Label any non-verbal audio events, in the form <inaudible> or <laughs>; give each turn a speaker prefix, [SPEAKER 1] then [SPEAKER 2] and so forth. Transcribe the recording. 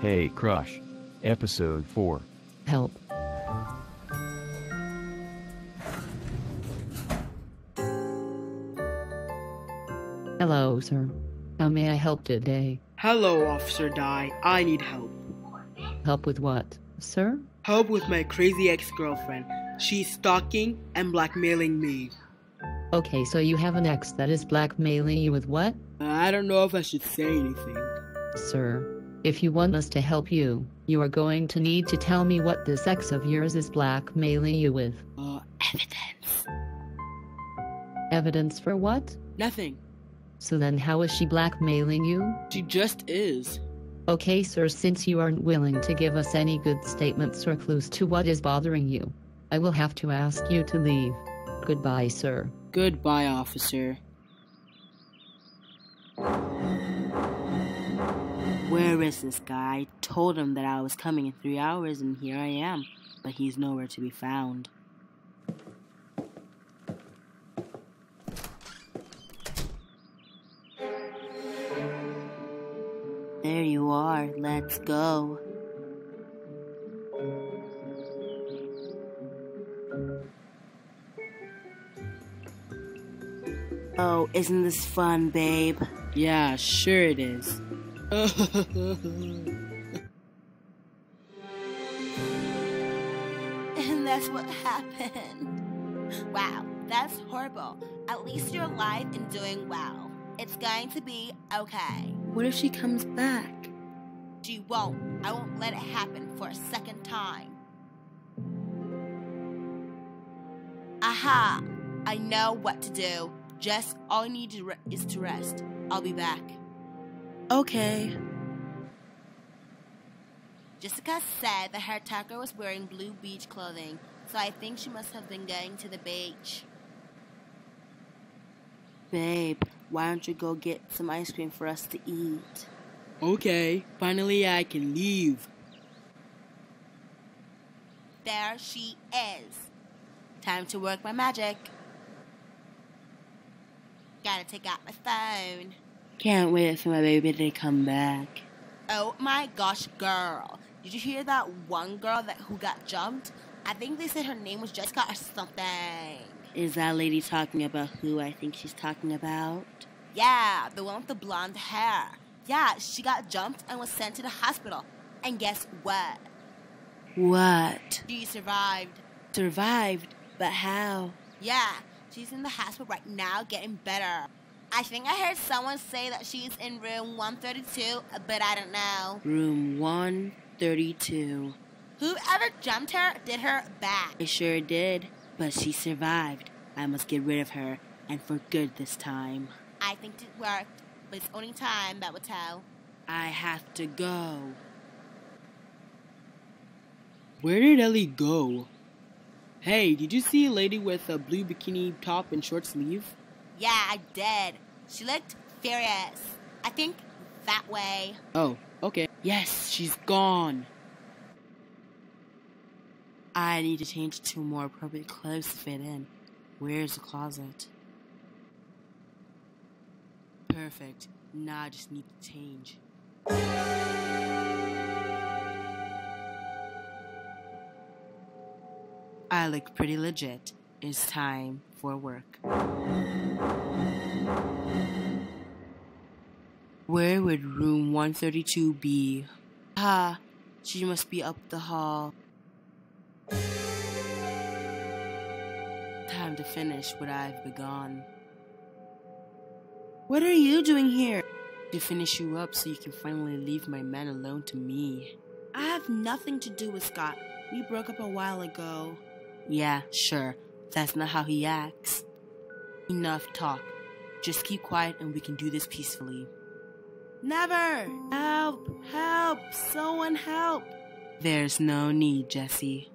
[SPEAKER 1] Hey Crush. Episode 4.
[SPEAKER 2] Help. Hello, sir. How may I help today?
[SPEAKER 3] Hello, Officer Dye. I need help.
[SPEAKER 2] Help with what, sir?
[SPEAKER 3] Help with my crazy ex girlfriend. She's stalking and blackmailing me.
[SPEAKER 2] Okay, so you have an ex that is blackmailing you with what?
[SPEAKER 3] I don't know if I should say anything.
[SPEAKER 2] Sir, if you want us to help you, you are going to need to tell me what this ex of yours is blackmailing you with.
[SPEAKER 3] Uh, evidence.
[SPEAKER 2] Evidence for what?
[SPEAKER 3] Nothing.
[SPEAKER 2] So then how is she blackmailing you?
[SPEAKER 3] She just is.
[SPEAKER 2] Okay, sir, since you aren't willing to give us any good statements or clues to what is bothering you, I will have to ask you to leave. Goodbye, sir.
[SPEAKER 3] Goodbye, officer. Where is this guy? I told him that I was coming in three hours, and here I am. But he's nowhere to be found. There you are. Let's go. Oh, isn't this fun, babe? Yeah, sure it is. <laughs>
[SPEAKER 4] And that's what happened. Wow, that's horrible. At least you're alive and doing well. It's going to be okay.
[SPEAKER 3] what if she comes back?
[SPEAKER 4] She won't. I won't let it happen for a second time. Aha! I know what to do. Just all I need to is to rest. I'll be back.
[SPEAKER 3] Okay.
[SPEAKER 4] Jessica said that her attacker was wearing blue beach clothing, so I think she must have been going to the beach.
[SPEAKER 3] Babe, why don't you go get some ice cream for us to eat? Okay, finally I can leave.
[SPEAKER 4] There she is. Time to work my magic. Gotta take out my phone.
[SPEAKER 3] Can't wait for my baby to come back.
[SPEAKER 4] Oh my gosh, girl. Did you hear that one girl that who got jumped? I think they said her name was Jessica or something.
[SPEAKER 3] Is that lady talking about who I think she's talking about?
[SPEAKER 4] Yeah, the one with the blonde hair. Yeah, she got jumped and was sent to the hospital. And guess what?
[SPEAKER 3] What?
[SPEAKER 4] She survived.
[SPEAKER 3] Survived? But how?
[SPEAKER 4] Yeah, she's in the hospital right now getting better. I think I heard someone say that she's in room 132, but I don't know.
[SPEAKER 3] Room 132.
[SPEAKER 4] Whoever jumped her did her bad.
[SPEAKER 3] I sure did, but she survived. I must get rid of her, and for good this time.
[SPEAKER 4] I think it worked, but it's only time that will tell.
[SPEAKER 3] I have to go. Where did Ellie go? Hey, did you see a lady with a blue bikini top and short sleeve?
[SPEAKER 4] Yeah, I did. She looked furious. I think that way.
[SPEAKER 3] Oh, okay. Yes, she's gone. I need to change to more appropriate clothes to fit in. Where's the closet? Perfect. Now I just need to change. I look pretty legit. It's time for work. Would room 132 be? Ah, she must be up the hall. Time to finish what I've begun. What are you doing here? To finish you up so you can finally leave my man alone to me. I have nothing to do with Scott. We broke up a while ago. Yeah, sure. That's not how he acts. Enough talk. Just keep quiet and we can do this peacefully. Never! Help! Help! Someone help! There's no need, Jesse.